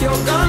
your gun.